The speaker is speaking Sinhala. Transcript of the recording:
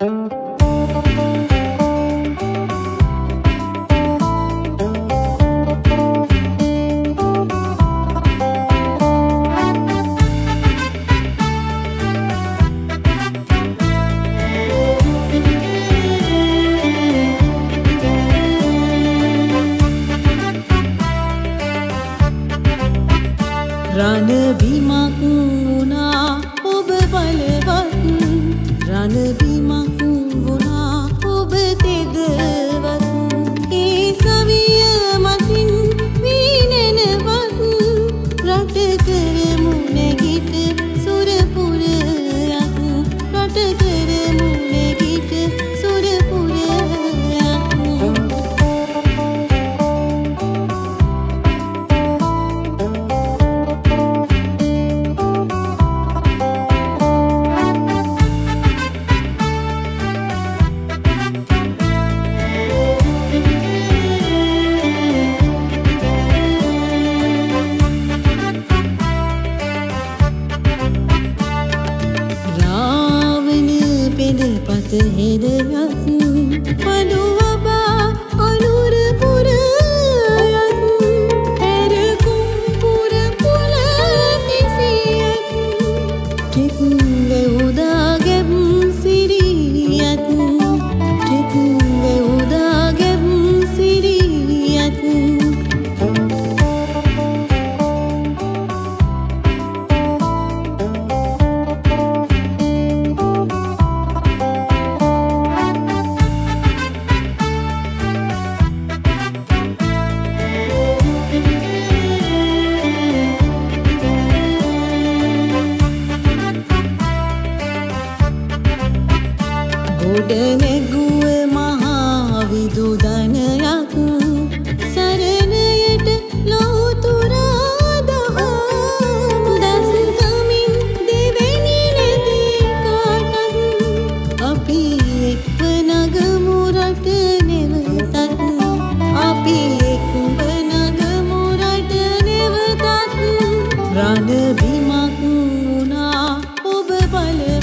රණ විමක් වුණා ඔබ බලවත් අනබිමක් හෙරයක් පඩුව Thank you. උඩ නැගුව මහා විදුදනයක් සරණයට ලොවතුරා දහම. දැස කමින් දෙවැනි නැති කාටත් අපි එක්ව නගමු රට නෙවතත්. අපි එක්ව නගමු රට නෙවතත්. රණ බිමක් වුණා ඔබ බලන